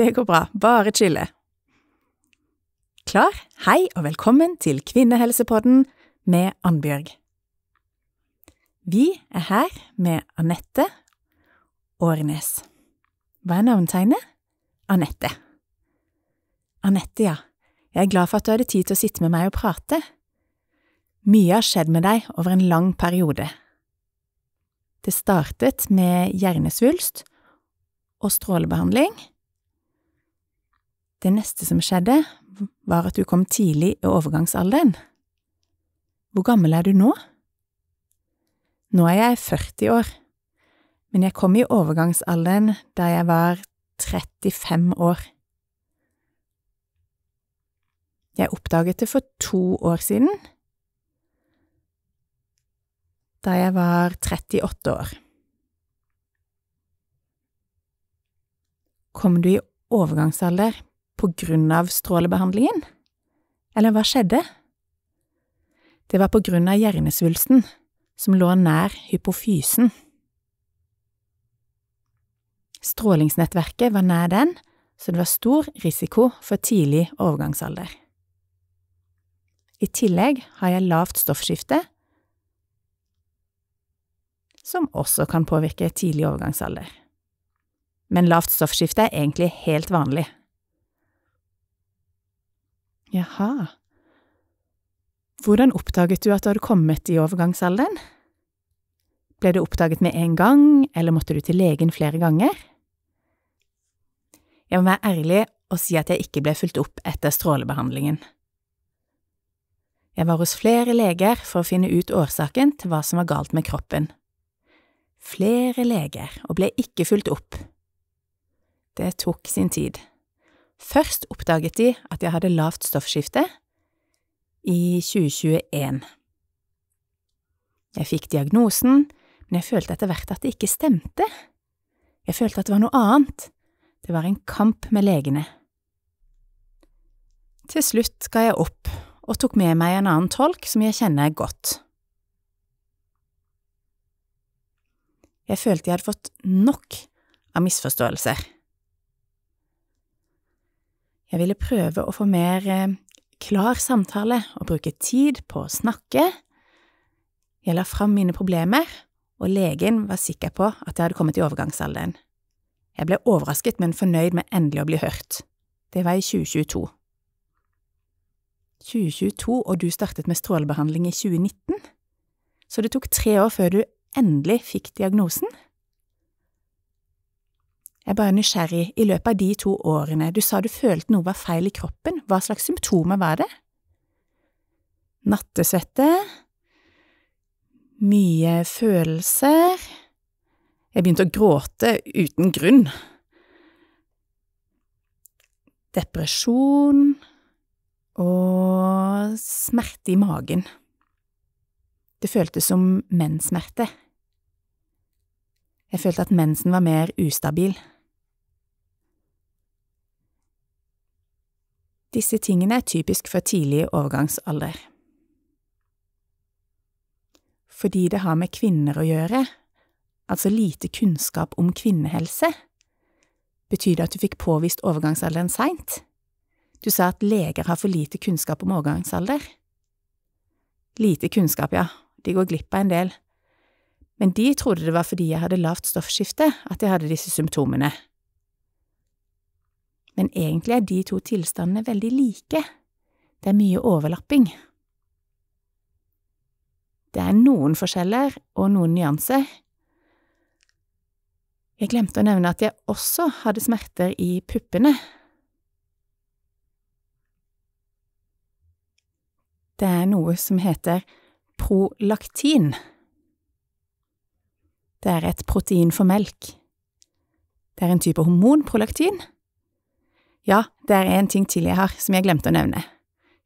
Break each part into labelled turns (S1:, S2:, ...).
S1: Det går bra, bare chille. Klar? Hei og velkommen til Kvinnehelsepodden med Annbjørg. Vi er her med Anette Årnes. Hva er navnetegnet? Anette. Anette, ja. Jeg er glad for at du hadde tid til å sitte med meg og prate. Mye har skjedd med deg over en lang periode. Det startet med hjernesvulst og strålebehandling. Det neste som skjedde, var at du kom tidlig i overgangsalderen. Hvor gammel er du nå? Nå er jeg 40 år, men jeg kom i overgangsalderen da jeg var 35 år. Jeg oppdaget det for to år siden, da jeg var 38 år. Kom du i overgangsalder på grunn av strålebehandlingen, eller hva skjedde? Det var på grunn av hjernesvulsten som lå nær hypofysen. Strålingsnettverket var nær den, så det var stor risiko for tidlig overgangsalder. I tillegg har jeg lavt stoffskifte, som også kan påvirke tidlig overgangsalder. Men lavt stoffskifte er egentlig helt vanlig. Jaha. Hvordan oppdaget du at du hadde kommet i overgangsalderen? Ble det oppdaget med en gang, eller måtte du til legen flere ganger? Jeg må være ærlig og si at jeg ikke ble fulgt opp etter strålebehandlingen. Jeg var hos flere leger for å finne ut årsaken til hva som var galt med kroppen. Flere leger, og ble ikke fulgt opp. Det tok sin tid. Først oppdaget de at jeg hadde lavt stoffskifte i 2021. Jeg fikk diagnosen, men jeg følte etter hvert at det ikke stemte. Jeg følte at det var noe annet. Det var en kamp med legene. Til slutt ga jeg opp og tok med meg en annen tolk som jeg kjenner godt. Jeg følte jeg hadde fått nok av misforståelser. Jeg ville prøve å få mer eh, klar samtale og bruke tid på å snakke. Jeg la fram mine problemer, og legen var sikker på at jeg hadde kommet i overgangsalderen. Jeg ble overrasket, men fornøyd med endelig å bli hørt. Det var i 2022. 2022, og du startet med strålebehandling i 2019? Så det tok tre år før du endelig fikk diagnosen? Jeg er bare nysgjerrig, i løpet av de to årene, du sa du følte noe var feil i kroppen, hva slags symptomer var det? Nattesvette, mye følelser, jeg begynte å gråte uten grunn, depresjon og smerte i magen. Det føltes som menssmerte. Jeg følte at mensen var mer ustabil. Disse tingene er typisk for tidlig overgangsalder. Fordi det har med kvinner å gjøre, altså lite kunnskap om kvinnehelse, betyr det at du fikk påvist overgangsalderen seint? Du sa at leger har for lite kunnskap om overgangsalder. Lite kunnskap, ja, de går glipp av en del, men de trodde det var fordi jeg hadde lavt stoffskifte at jeg hadde disse symptomene. Men egentlig er de to tilstandene veldig like, det er mye overlapping. Det er noen forskjeller og noen nyanser. Jeg glemte å nevne at jeg også hadde smerter i puppene. Det er noe som heter prolaktin. Det er et protein for melk. Det er en type hormon, prolaktin. Ja, det er en ting til jeg har som jeg glemte å nevne.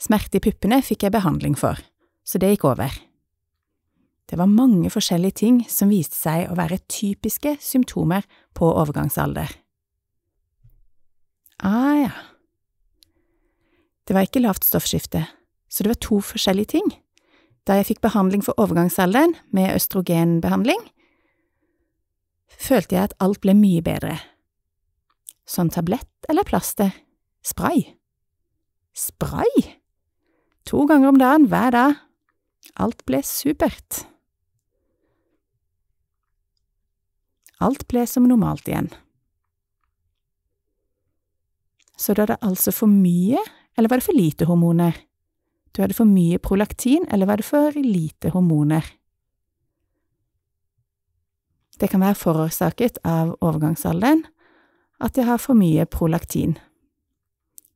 S1: Smerte i puppene fikk jeg behandling for, så det gikk over. Det var mange forskjellige ting som viste seg å være typiske symptomer på overgangsalder. Ah, ja. Det var ikke lavt stoffskifte, så det var to forskjellige ting. Da jeg fikk behandling for overgangsalderen med østrogenbehandling, følte jeg at alt ble mye bedre. Sånn tablett eller plaster? Spray? Spray? To ganger om dagen, hver dag. Alt ble supert. Alt ble som normalt igjen. Så er det altså for mye, eller var det for lite hormoner? Du hadde for mye prolaktin, eller var det for lite hormoner? Det kan være forårsaket av overgangsalderen, at jeg har for mye prolaktin.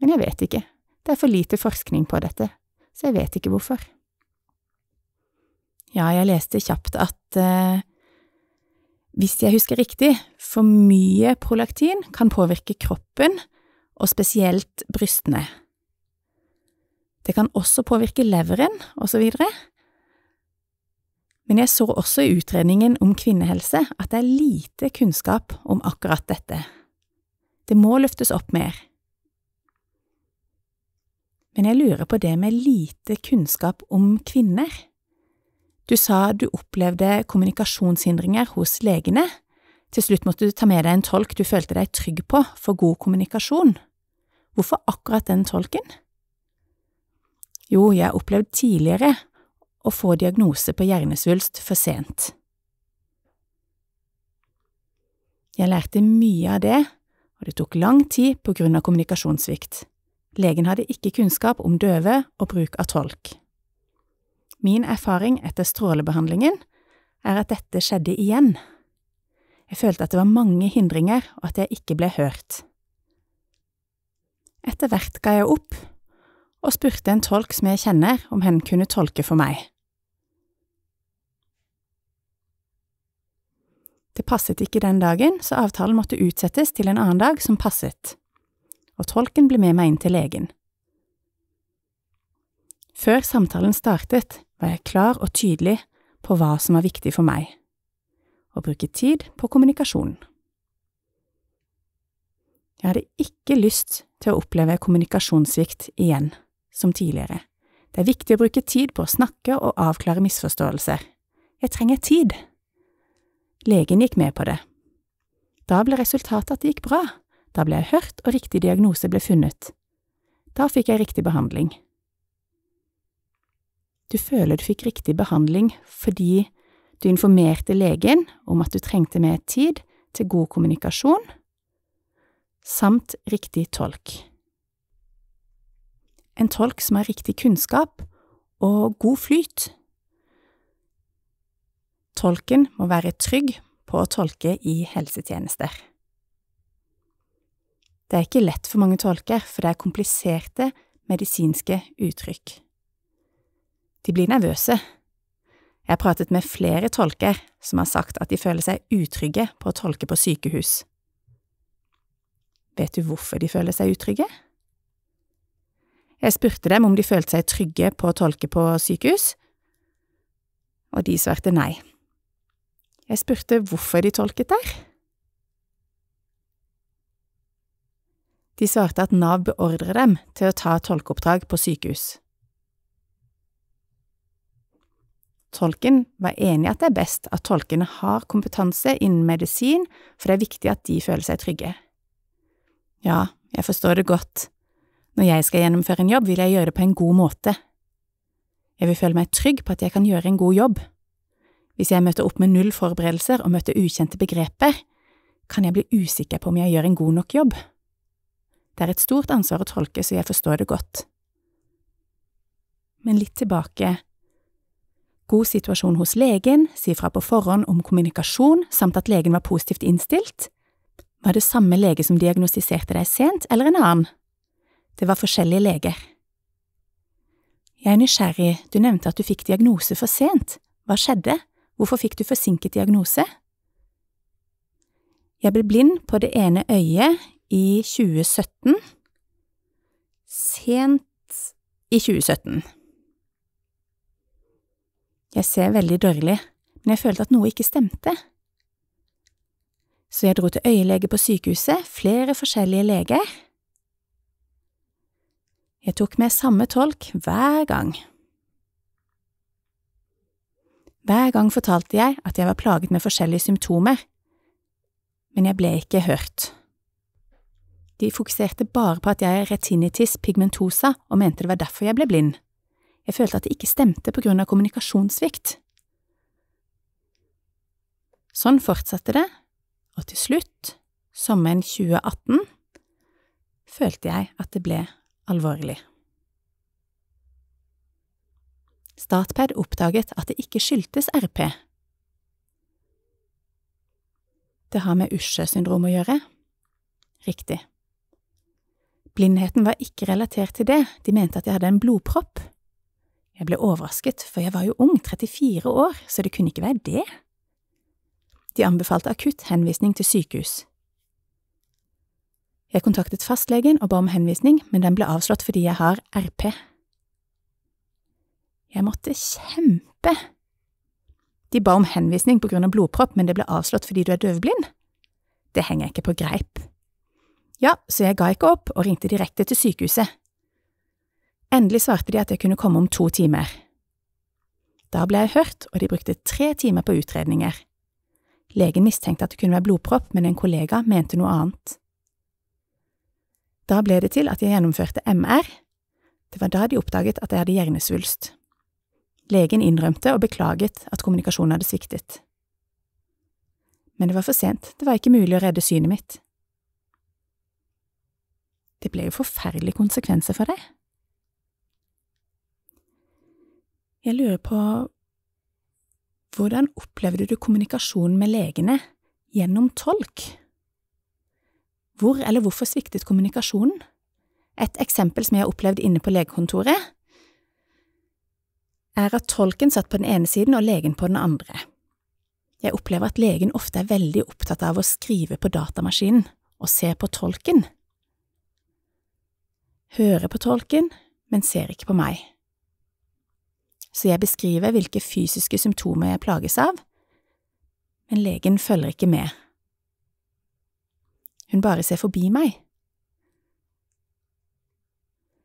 S1: Men jeg vet ikke, det er for lite forskning på dette, så jeg vet ikke hvorfor. Ja, jeg leste kjapt at eh, hvis jeg husker riktig, for mye prolaktin kan påvirke kroppen, og spesielt brystene. Det kan også påvirke leveren, videre. Men jeg så også i utredningen om kvinnehelse at det er lite kunnskap om akkurat dette. Det må løftes opp mer. Men jeg lurer på det med lite kunnskap om kvinner. Du sa du opplevde kommunikasjonshindringer hos legene. Til slutt måtte du ta med deg en tolk du følte deg trygg på for god kommunikasjon. Hvorfor akkurat den tolken? Jo, jeg har opplevd tidligere å få diagnose på hjernesvulst for sent. Jeg lærte mye av det, og det tok lang tid på grunn av kommunikasjonssvikt. Legen hadde ikke kunnskap om døve og bruk av tolk. Min erfaring etter strålebehandlingen er at dette skjedde igjen. Jeg følte at det var mange hindringer, og at jeg ikke ble hørt. Etter hvert ga jeg opp, og spurte en tolk som jeg kjenner, om hen kunne tolke for meg. Det passet ikke den dagen, så avtalen måtte utsettes til en annen dag som passet, og tolken ble med meg inn til legen. Før samtalen startet, var jeg klar og tydelig på hva som var viktig for meg – å bruke tid på kommunikasjonen. Jeg hadde ikke lyst til å oppleve kommunikasjonssvikt igjen, som tidligere. Det er viktig å bruke tid på å snakke og avklare misforståelser. Jeg trenger tid. Legen gikk med på det. Da ble resultatet at det gikk bra. Da ble jeg hørt, og riktig diagnose ble funnet. Da fikk jeg riktig behandling. Du føler du fikk riktig behandling fordi du informerte legen om at du trengte mer tid til god kommunikasjon, samt riktig tolk. En tolk som har riktig kunnskap og god flyt. Tolken må være trygg på å tolke i helsetjenester. Det er ikke lett for mange tolker, for det er kompliserte medisinske uttrykk. De blir nervøse. Jeg har pratet med flere tolker som har sagt at de føler seg utrygge på å tolke på sykehus. Vet du hvorfor de føler seg utrygge? Jeg spurte dem om de følte seg trygge på å tolke på sykehus, og de svarte nei. Jeg spurte hvorfor de tolket der. De svarte at Nav beordrer dem til å ta tolkeoppdrag på sykehus. Tolken var enig i at det er best at tolkene har kompetanse innen medisin, for det er viktig at de føler seg trygge. Ja, jeg forstår det godt. Når jeg skal gjennomføre en jobb, vil jeg gjøre det på en god måte. Jeg vil føle meg trygg på at jeg kan gjøre en god jobb. Hvis jeg møter opp med null forberedelser og møter ukjente begreper, kan jeg bli usikker på om jeg gjør en god nok jobb. Det er et stort ansvar å tolke, så jeg forstår det godt. Men litt tilbake God situasjon hos legen, si fra på forhånd om kommunikasjon samt at legen var positivt innstilt. Var det samme lege som diagnostiserte deg sent, eller en annen? Det var forskjellige leger. Jeg er nysgjerrig, du nevnte at du fikk diagnose for sent. Hva skjedde? Hvorfor fikk du forsinket diagnose? Jeg ble blind på det ene øyet i 2017. Sent i 2017. Jeg ser veldig dårlig, men jeg følte at noe ikke stemte. Så jeg dro til øyelege på sykehuset, flere forskjellige leger. Jeg tok med samme tolk hver gang. Hver gang fortalte jeg at jeg var plaget med forskjellige symptomer, men jeg ble ikke hørt. De fokuserte bare på at jeg er retinitis pigmentosa og mente det var derfor jeg ble blind. Jeg følte at det ikke stemte på grunn av kommunikasjonssvikt. Sånn fortsatte det, og til slutt, sommeren 2018, følte jeg at det ble alvorlig. Statped oppdaget at det ikke skyldtes RP. Det har med Usher-syndrom å gjøre. Riktig. Blindheten var ikke relatert til det, de mente at jeg hadde en blodpropp. Jeg ble overrasket, for jeg var jo ung, 34 år, så det kunne ikke være det. De anbefalte akutt henvisning til sykehus. Jeg kontaktet fastlegen og ba om henvisning, men den ble avslått fordi jeg har RP. Jeg måtte kjempe. De ba om henvisning på grunn av blodpropp, men det ble avslått fordi du er døvblind. Det henger ikke på greip. Ja, så jeg ga ikke opp og ringte direkte til sykehuset. Endelig svarte de at jeg kunne komme om to timer. Da ble jeg hørt, og de brukte tre timer på utredninger. Legen mistenkte at det kunne være blodpropp, men en kollega mente noe annet. Da ble det til at jeg gjennomførte MR. Det var da de oppdaget at jeg hadde hjernesvulst. Legen innrømte og beklaget at kommunikasjonen hadde sviktet. Men det var for sent, det var ikke mulig å redde synet mitt. Det ble jo forferdelige konsekvenser for deg. Jeg lurer på hvordan opplevde du kommunikasjonen med legene gjennom tolk? Hvor eller hvorfor sviktet kommunikasjonen? Et eksempel som jeg har opplevd inne på legekontoret, er at tolken satt på den ene siden og legen på den andre. Jeg opplever at legen ofte er veldig opptatt av å skrive på datamaskinen og se på tolken. Hører på tolken, men ser ikke på meg. Så jeg beskriver hvilke fysiske symptomer jeg plages av, men legen følger ikke med. Hun bare ser forbi meg.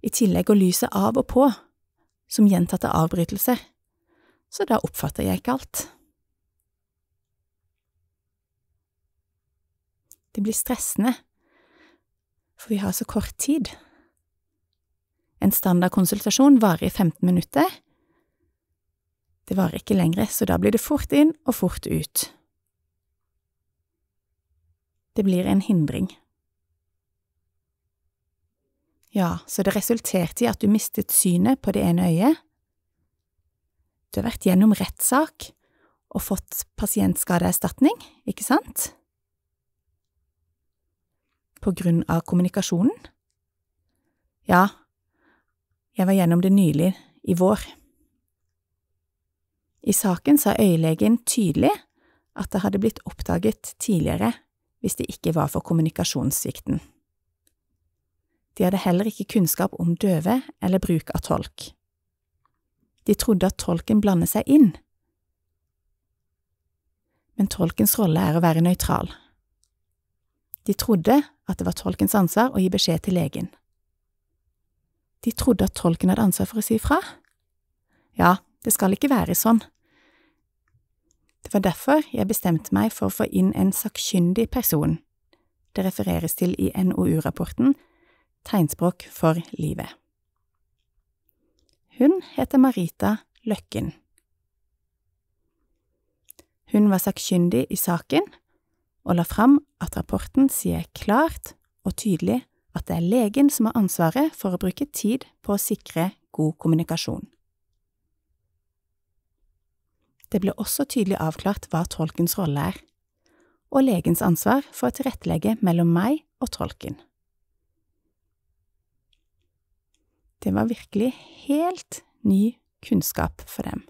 S1: I tillegg går lyset av og på, som gjentatte avbrytelser, så da oppfatter jeg ikke alt. Det blir stressende, for vi har så kort tid. En standardkonsultasjon varer i 15 minutter. Det varer ikke lenger, så da blir det fort inn og fort ut. Det blir en hindring. Ja, så det resulterte i at du mistet synet på det ene øyet. Du har vært gjennom rettssak og fått pasientskadeerstatning, ikke sant? På grunn av kommunikasjonen? Ja, jeg var gjennom det nylig, i vår. I saken sa øyelegen tydelig at det hadde blitt oppdaget tidligere hvis det ikke var for kommunikasjonssvikten. De hadde heller ikke kunnskap om døve eller bruk av tolk. De trodde at tolken blander seg inn, men tolkens rolle er å være nøytral. De trodde at det var tolkens ansvar å gi beskjed til legen. De trodde at tolken hadde ansvar for å si fra. Ja, det skal ikke være sånn. Det var derfor jeg bestemte meg for å få inn en sakkyndig person. Det refereres til i NOU-rapporten Tegnspråk for livet. Hun heter Marita Løkken. Hun var sakkyndig i saken og la fram at rapporten sier klart og tydelig at det er legen som har ansvaret for å bruke tid på å sikre god kommunikasjon. Det ble også tydelig avklart hva tolkens rolle er, og legens ansvar for å tilrettelegge mellom meg og tolken. Det var virkelig helt ny kunnskap for dem.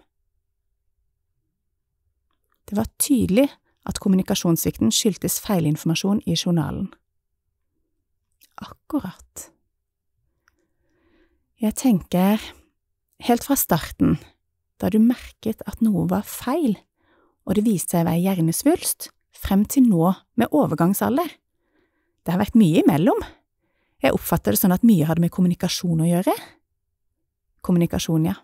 S1: Det var tydelig at kommunikasjonssvikten skyldtes feilinformasjon i journalen. Akkurat. Jeg tenker, helt fra starten, da du merket at noe var feil, og det viste seg å være hjernesvulst, frem til nå med overgangsalder. Det har vært mye imellom. Jeg oppfatter det sånn at mye hadde med kommunikasjon å gjøre. Kommunikasjon, ja.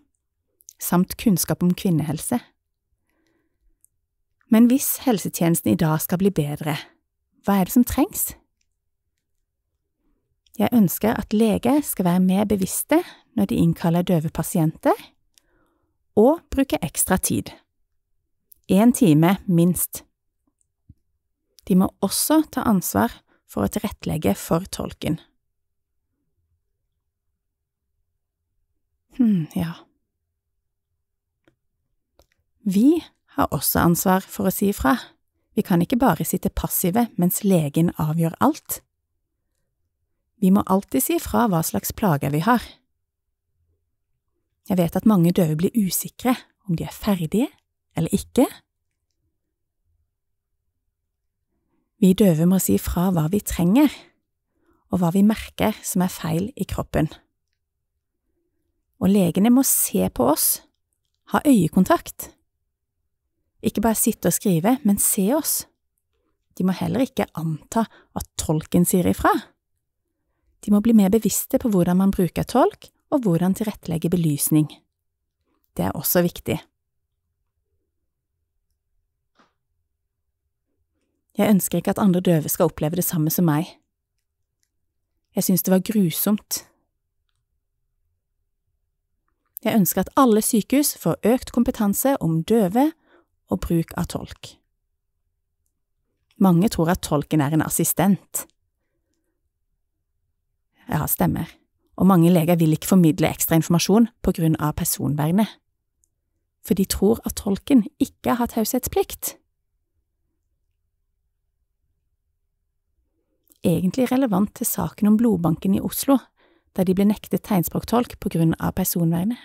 S1: Samt kunnskap om kvinnehelse. Men hvis helsetjenesten i dag skal bli bedre, hva er det som trengs? Jeg ønsker at leger skal være mer bevisste når de innkaller døve pasienter, og bruke ekstra tid. Én time, minst. De må også ta ansvar for å tilrettelegge for tolken. Hm, ja. Vi har også ansvar for å si ifra. Vi kan ikke bare sitte passive mens legen avgjør alt. Vi må alltid si ifra hva slags plager vi har. Jeg vet at mange døve blir usikre om de er ferdige eller ikke. Vi døve må si fra hva vi trenger, og hva vi merker som er feil i kroppen. Og legene må se på oss, ha øyekontakt. Ikke bare sitte og skrive, men se oss. De må heller ikke anta at tolken sier ifra. De må bli mer bevisste på hvordan man bruker tolk, og hvordan tilrettelegge belysning. Det er også viktig. Jeg ønsker ikke at andre døve skal oppleve det samme som meg. Jeg synes det var grusomt. Jeg ønsker at alle sykehus får økt kompetanse om døve og bruk av tolk. Mange tror at tolken er en assistent. Ja, stemmer, og mange leger vil ikke formidle ekstra informasjon på grunn av personvernet, for de tror at tolken ikke har taushetsplikt. Egentlig relevant til saken om blodbanken i Oslo, der de ble nektet tegnspråktolk på grunn av personvernet.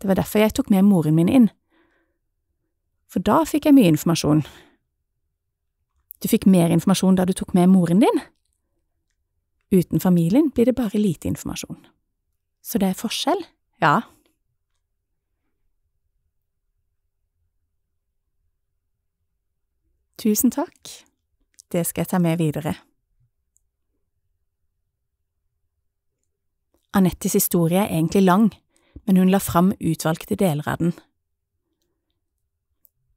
S1: Det var derfor jeg tok med moren min inn, for da fikk jeg mye informasjon. Du fikk mer informasjon da du tok med moren din? Uten familien blir det bare lite informasjon. Så det er forskjell, ja. Tusen takk, det skal jeg ta med videre. Anettes historie er egentlig lang, men hun la fram utvalgte deler av den.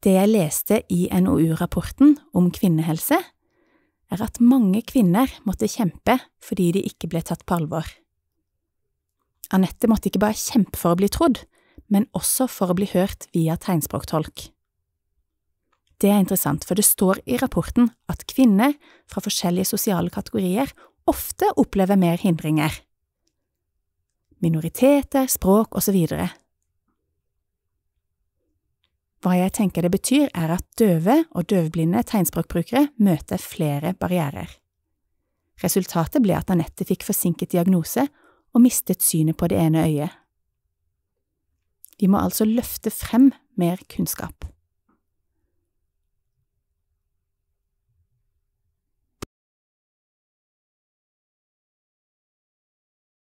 S1: Det jeg leste i NOU-rapporten om kvinnehelse, er at mange kvinner måtte kjempe fordi de ikke ble tatt på alvor. Anette måtte ikke bare kjempe for å bli trodd, men også for å bli hørt via tegnspråktolk. Det er interessant, for det står i rapporten at kvinner fra forskjellige sosiale kategorier ofte opplever mer hindringer. Minoriteter, språk osv. Hva jeg tenker det betyr, er at døve og døvblinde tegnspråkbrukere møter flere barrierer. Resultatet ble at Anette fikk forsinket diagnose og mistet synet på det ene øyet. Vi må altså løfte frem mer kunnskap.